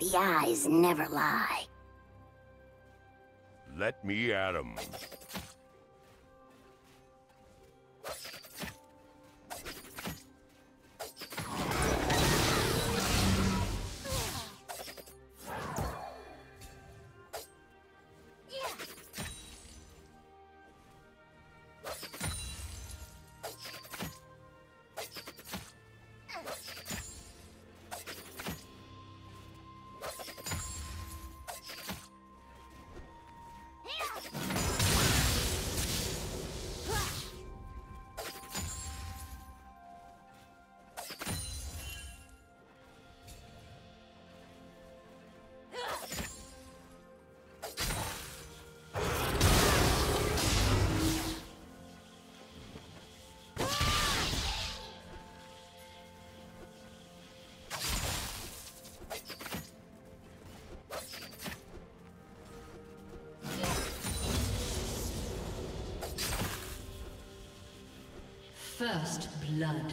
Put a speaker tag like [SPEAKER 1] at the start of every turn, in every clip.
[SPEAKER 1] The eyes never lie.
[SPEAKER 2] Let me at him.
[SPEAKER 3] First blood.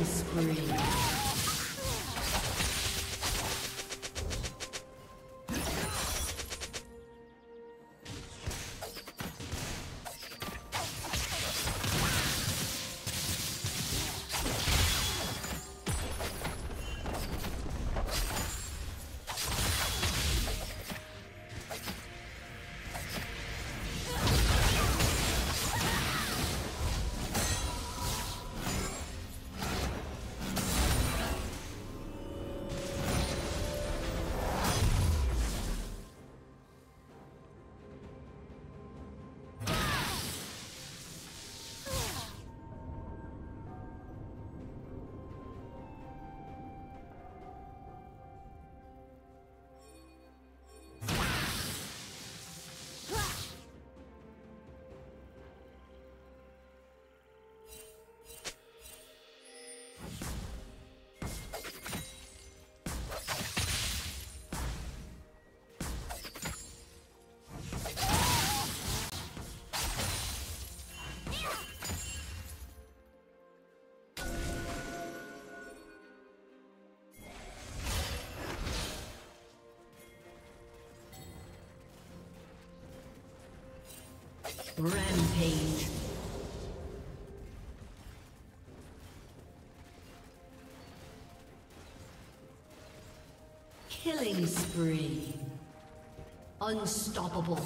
[SPEAKER 3] Killing spree. Rampage. Killing spree. Unstoppable.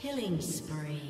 [SPEAKER 3] Killing spree.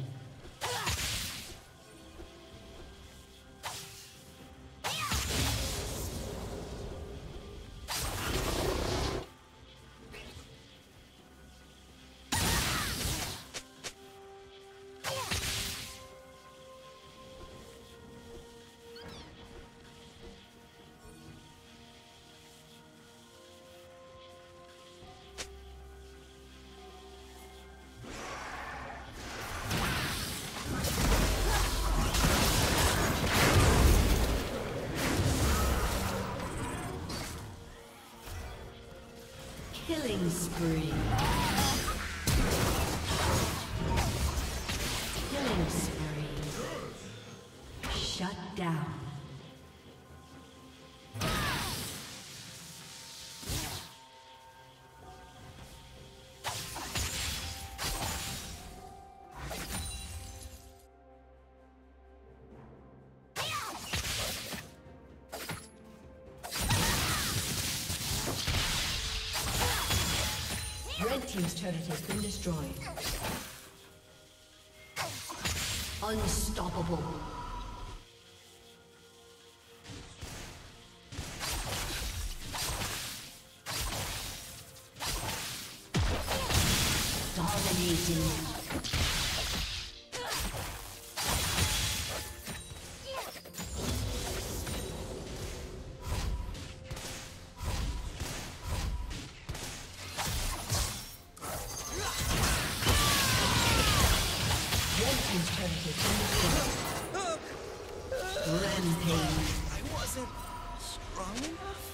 [SPEAKER 3] Killing spree. Team's turret has been destroyed. Unstoppable. Dominating. Been destroyed. Rampage.
[SPEAKER 2] I wasn't strong enough?